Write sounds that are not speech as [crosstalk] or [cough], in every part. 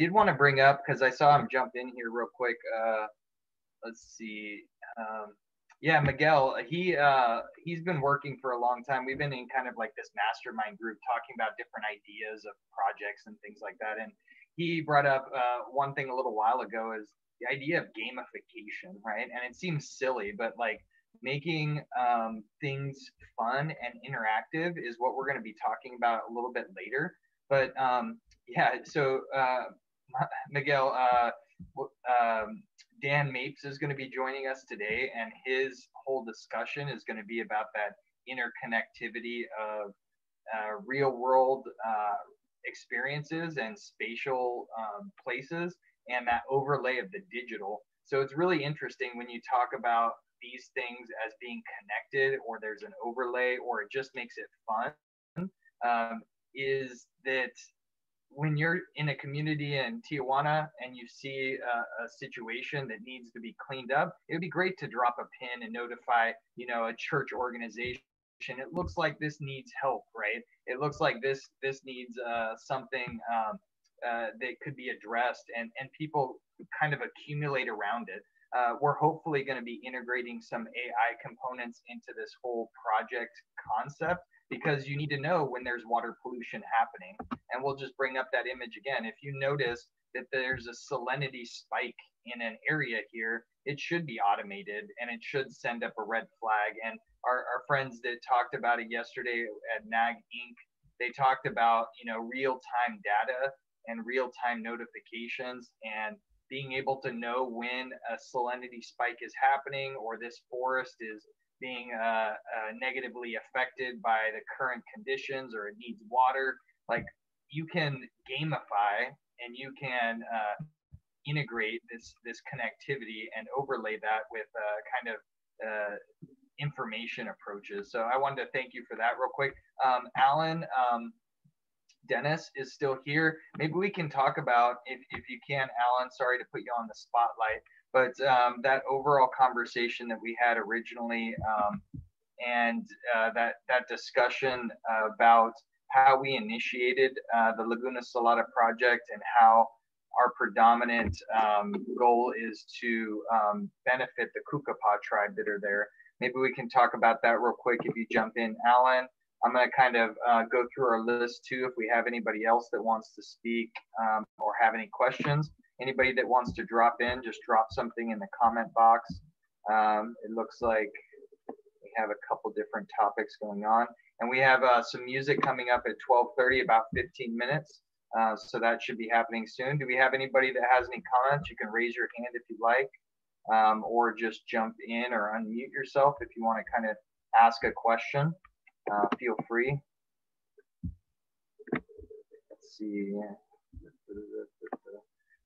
did want to bring up because I saw him jump in here real quick. Uh, let's see. Um, yeah, Miguel. He uh, he's been working for a long time. We've been in kind of like this mastermind group talking about different ideas of projects and things like that. And he brought up uh, one thing a little while ago is the idea of gamification, right? And it seems silly, but like making um, things fun and interactive is what we're going to be talking about a little bit later. But um, yeah, so uh, [laughs] Miguel, uh, um, Dan Mapes is going to be joining us today, and his whole discussion is going to be about that interconnectivity of uh, real world uh, experiences and spatial um, places and that overlay of the digital. So it's really interesting when you talk about these things as being connected or there's an overlay or it just makes it fun um, is that when you're in a community in Tijuana and you see a, a, situation that needs to be cleaned up, it would be great to drop a pin and notify, you know, a church organization. It looks like this needs help, right? It looks like this this needs uh, something um, uh, that could be addressed, and and people kind of accumulate around it. Uh, we're hopefully going to be integrating some AI components into this whole project concept because you need to know when there's water pollution happening. And we'll just bring up that image again. If you notice that there's a salinity spike in an area here, it should be automated and it should send up a red flag. And our, our friends that talked about it yesterday at NAG Inc., they talked about, you know, real-time data and real-time notifications and being able to know when a salinity spike is happening or this forest is being uh, uh, negatively affected by the current conditions or it needs water, like you can gamify and you can uh, integrate this this connectivity and overlay that with uh, kind of uh, information approaches. So I wanted to thank you for that real quick. Um, Alan, um, Dennis is still here. Maybe we can talk about, if, if you can, Alan, sorry to put you on the spotlight, but um, that overall conversation that we had originally um, and uh, that that discussion about how we initiated uh, the Laguna Salada project and how our predominant um, goal is to um, benefit the Cucapá tribe that are there. Maybe we can talk about that real quick if you jump in, Alan. I'm going to kind of uh, go through our list too if we have anybody else that wants to speak um, or have any questions. Anybody that wants to drop in, just drop something in the comment box. Um, it looks like we have a couple different topics going on. And we have uh, some music coming up at 12.30, about 15 minutes. Uh, so that should be happening soon. Do we have anybody that has any comments? You can raise your hand if you like, um, or just jump in or unmute yourself if you want to kind of ask a question. Uh, feel free. Let's see.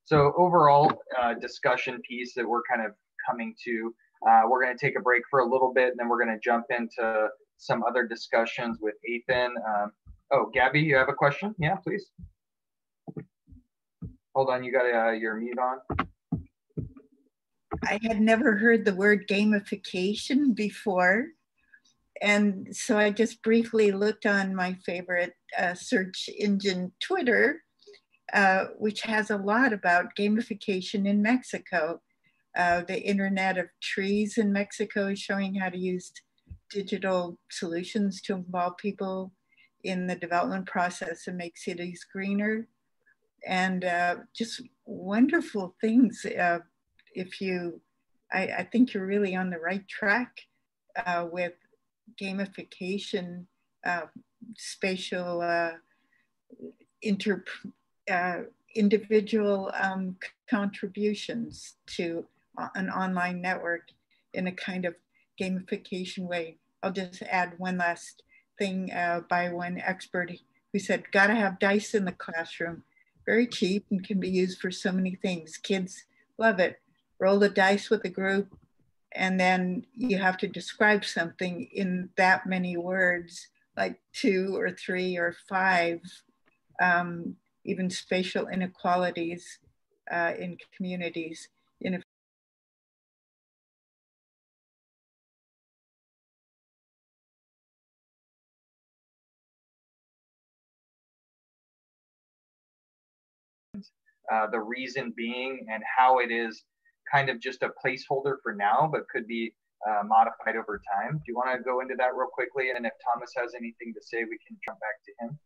So overall uh, discussion piece that we're kind of coming to, uh, we're going to take a break for a little bit and then we're going to jump into some other discussions with Ethan. Um, oh, Gabby, you have a question? Yeah, please. Hold on, you got uh, your mute on. I had never heard the word gamification before. And so I just briefly looked on my favorite uh, search engine, Twitter, uh, which has a lot about gamification in Mexico. Uh, the Internet of Trees in Mexico is showing how to use digital solutions to involve people in the development process and make cities greener. And uh, just wonderful things. Uh, if you, I, I, think you're really on the right track uh, with gamification, spatial inter uh, individual um, contributions to an online network in a kind of gamification way. I'll just add one last thing uh, by one expert who said, gotta have dice in the classroom. Very cheap and can be used for so many things. Kids love it. Roll the dice with a group and then you have to describe something in that many words, like two or three or five. Um, even spatial inequalities uh, in communities uh, the reason being and how it is kind of just a placeholder for now, but could be uh, modified over time. Do you want to go into that real quickly? And if Thomas has anything to say, we can jump back to him.